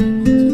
to